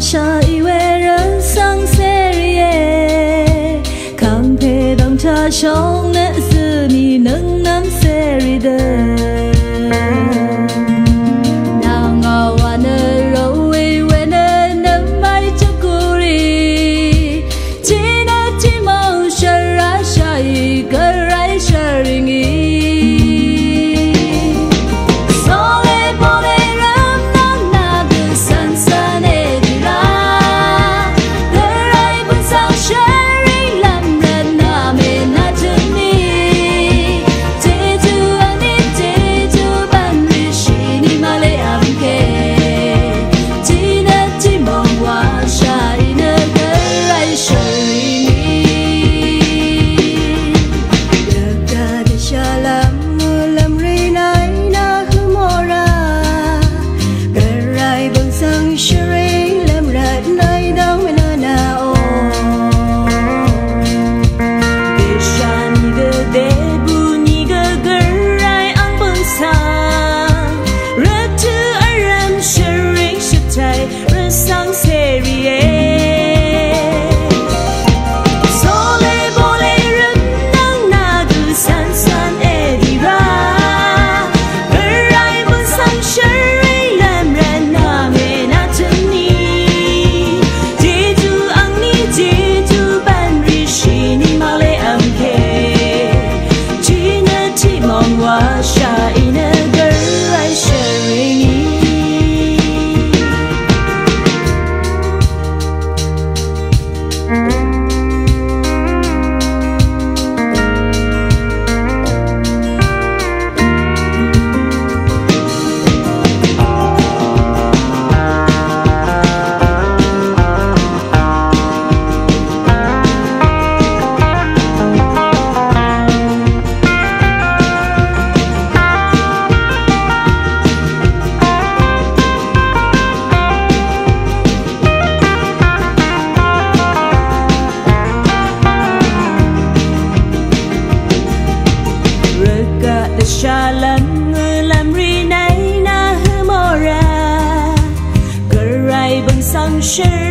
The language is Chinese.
下一位人生事业，康陪当家少。sure